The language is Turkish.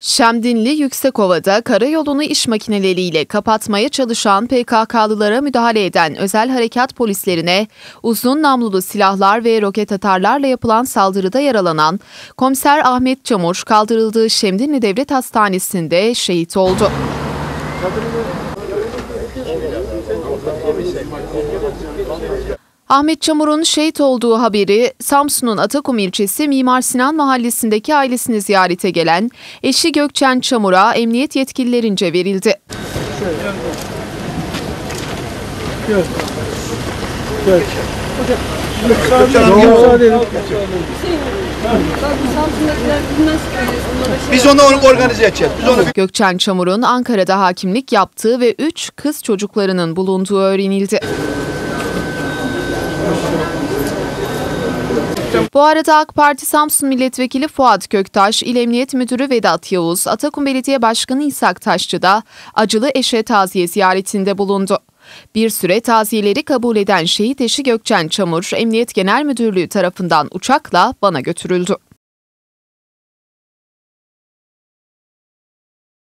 Şemdinli Yüksekova'da karayolunu iş makineleriyle kapatmaya çalışan PKK'lılara müdahale eden özel harekat polislerine uzun namlulu silahlar ve roket atarlarla yapılan saldırıda yaralanan komiser Ahmet Çamur kaldırıldığı Şemdinli Devlet Hastanesi'nde şehit oldu. Ahmet Çamur'un şehit olduğu haberi Samsun'un Atakum ilçesi Mimar Sinan mahallesindeki ailesini ziyarete gelen eşi Gökçen Çamur'a emniyet yetkililerince verildi. Gel. Gel. Biz onu organize edeceğiz. Biz onu Gökçen Çamur'un Ankara'da hakimlik yaptığı ve 3 kız çocuklarının bulunduğu öğrenildi. Bu arada AK Parti Samsun Milletvekili Fuat Köktaş, İl Emniyet Müdürü Vedat Yavuz, Atakum Belediye Başkanı İshak Taşçı da acılı eşe taziye ziyaretinde bulundu. Bir süre taziyeleri kabul eden şehit eşi Gökçen Çamur, Emniyet Genel Müdürlüğü tarafından uçakla Van'a götürüldü.